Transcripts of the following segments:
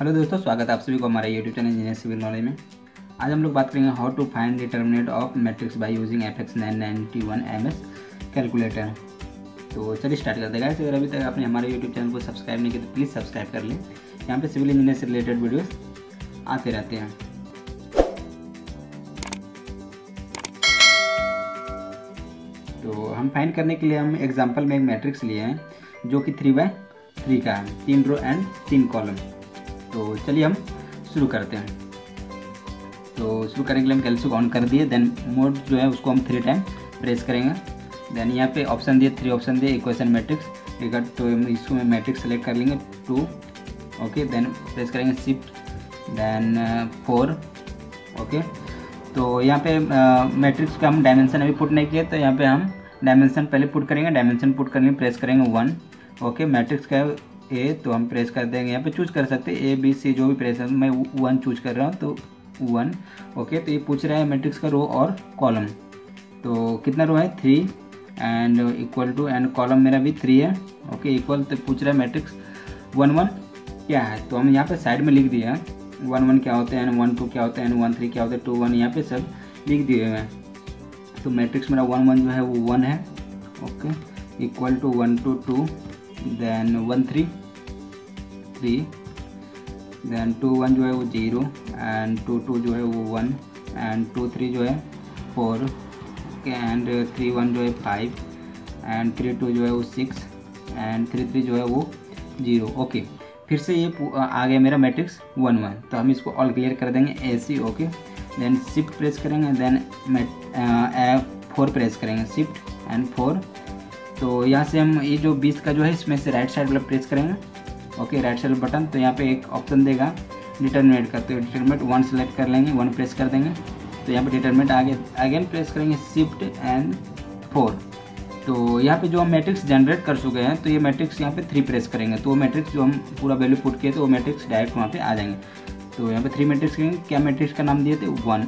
Hello दोस्तों, स्वागत है आप सभी को हमारे YouTube channel engineer civil knowledge में। आज हम लोग बात करेंगे how to find determinant of matrix by using F X nine ninety one M S calculator तो चलिए स्टार्ट कर देगा अगर अभी तक आपने हमारे यूट्यूब चैनल को सब्सक्राइब नहीं किया तो प्लीज़ सब्सक्राइब कर लें। यहाँ पे सिविल इंजीनियर से रिलेटेड वीडियोस आते रहते हैं। तो हम फाइंड करने के लिए हम एग्ज़ाम्पल में एक मैट्रिक्स लिए हैं, जो कि थ्री बाय थ्री का है। तीन रो एंड तीन कॉलम तो चलिए हम शुरू करते हैं। तो शुरू करने के लिए हम कैलसी को ऑन कर दिए देन मोड जो है उसको हम थ्री टाइम प्रेस करेंगे। देन यहाँ पे ऑप्शन दिए थ्री ऑप्शन दिए इक्वेशन मैट्रिक्स एक तो इसको मैं मैट्रिक्स सेलेक्ट कर लेंगे टू ओके देन प्रेस करेंगे शिफ्ट देन फोर ओके तो यहाँ पे मैट्रिक्स का हम डायमेंशन अभी पुट नहीं किए तो यहाँ पे हम डायमेंशन पहले पुट करेंगे डायमेंशन पुट करने प्रेस करेंगे वन ओके, मैट्रिक्स का ए तो हम प्रेस कर देंगे। यहाँ पे चूज़ कर सकते हैं, ए, बी, सी, जो भी प्रेस है, मैं वन चूज़ कर रहा हूँ तो वन। ओके तो ये पूछ रहा है मैट्रिक्स का रो और कॉलम। तो कितना रो है? Three and equal to and column मेरा भी थ्री है। ओके इक्वल तो पूछ रहा है मैट्रिक्स। वन वन, क्या है? तो हम यहाँ पे साइड में लिख हैं। वन वन क्या होते हैं? वन, टू क्या होते हैं? वन, थ्री क्या होते हैं? टू, वन, यहाँ पे सब लिख दिए हुए हैं। तो मैट्रिक्स मेरा वन वन जो है, वो वन है। Okay equal to one, two two. Then one three three then two one जो है वो ज़ीरो एंड टू टू जो है वो वन एंड टू थ्री जो है फोर एंड थ्री वन जो है फाइव एंड थ्री टू जो है वो सिक्स एंड थ्री थ्री जो है वो ज़ीरो ओके फिर से ये आ गया मेरा मैट्रिक्स वन वन तो हम इसको ऑल क्लियर कर देंगे A C okay then shift press करेंगे देन फोर प्रेस करेंगे शिफ्ट एंड फोर तो यहाँ से हम ये जो बीस का जो है, इसमें से राइट साइड वाला प्रेस करेंगे। ओके राइट साइड बटन तो यहाँ पे एक ऑप्शन देगा। डिटर्मिनेट का तो डिटर्मिनेट वन सेलेक्ट कर लेंगे वन प्रेस कर देंगे। तो यहाँ पे डिटर्मिनेट आगे अगेन प्रेस करेंगे शिफ्ट एंड फोर तो यहाँ पे जो हम मैट्रिक्स जनरेट कर चुके हैं तो ये मैट्रिक्स यहाँ पे थ्री प्रेस करेंगे। तो वो मैट्रिक्स जो हम पूरा वैल्यू पुट किए तो वो मैट्रिक्स डायरेक्ट वहाँ पे आ जाएँगे। तो यहाँ पे थ्री मैट्रिक्स करेंगे। क्या मैट्रिक्स का नाम दिए थे? वन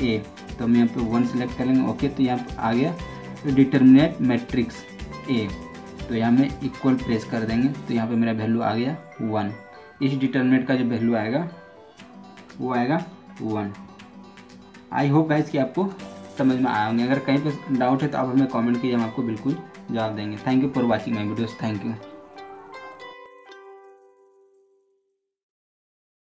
ए तो हम यहाँ पे वन सेलेक्ट करेंगे ओके तो यहाँ आ गया। डिटर्मिनेट मैट्रिक्स ए तो यहाँ में इक्वल प्रेस कर देंगे। तो यहाँ पे मेरा वैल्यू आ गया वन इस डिटर्मिनेट का जो वैल्यू आएगा, वो आएगा वन आई होप गाइस कि आपको समझ में आएँगे अगर कहीं पे डाउट है तो आप हमें कमेंट कीजिए, हम आपको बिल्कुल जवाब देंगे। Thank you for watching my videos thank you